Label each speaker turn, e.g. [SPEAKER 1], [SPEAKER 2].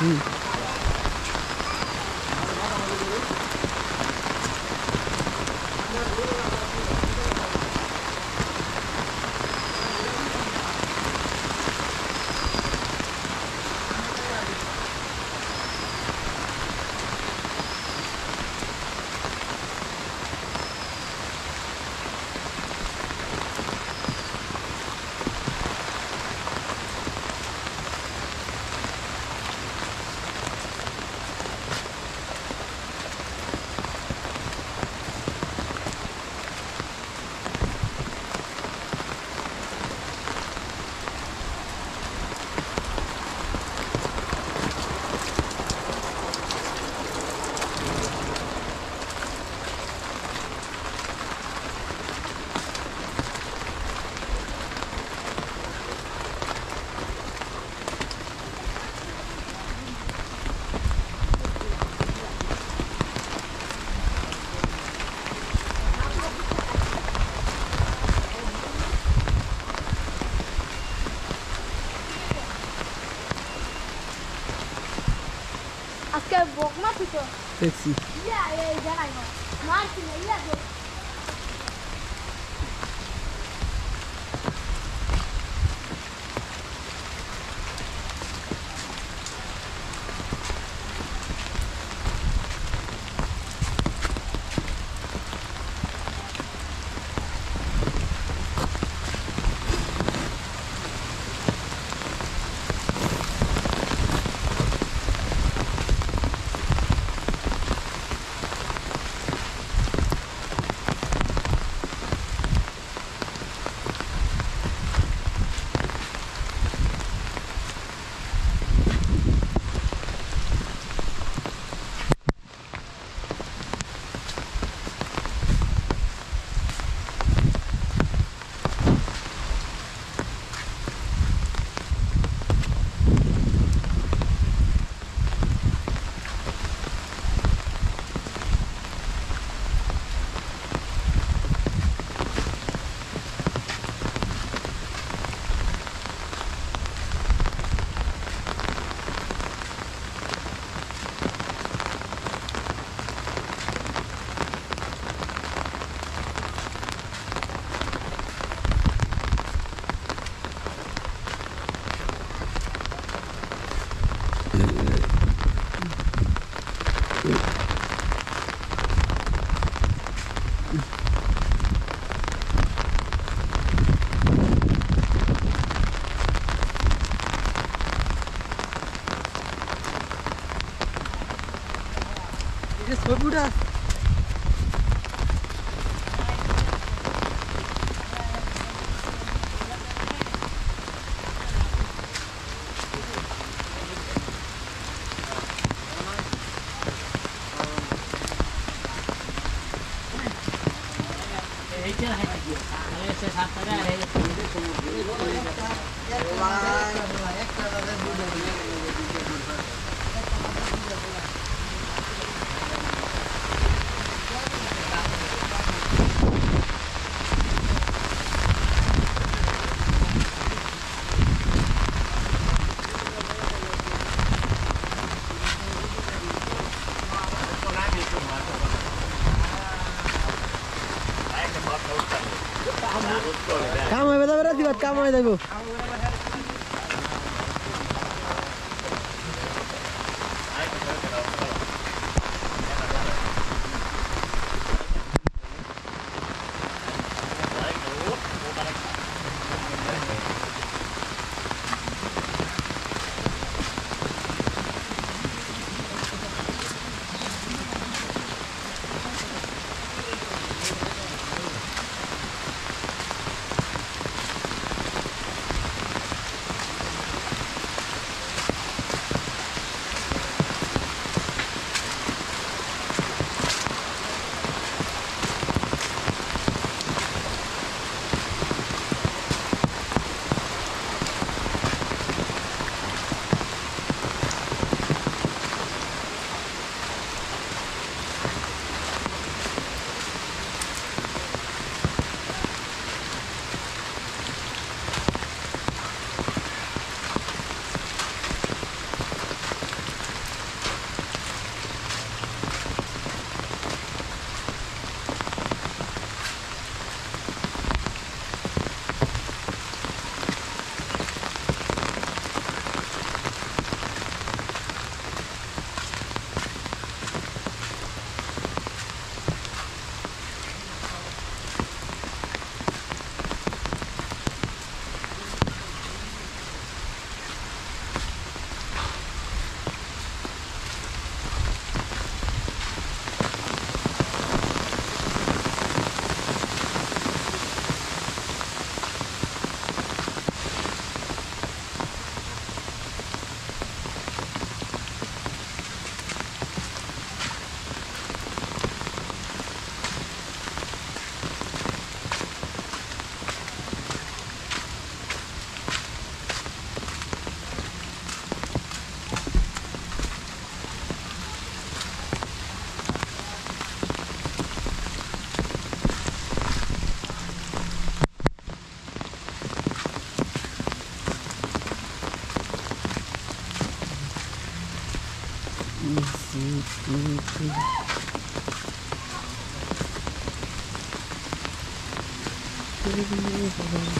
[SPEAKER 1] 嗯。আজকে বকমা পিতো
[SPEAKER 2] দেখছি।
[SPEAKER 1] ইয়া ইয়া জানাই না। মার কি ইয়া ist, wo guter.
[SPEAKER 2] Acabou, Dabu. Bila, bila, bila, bila, bila, bila.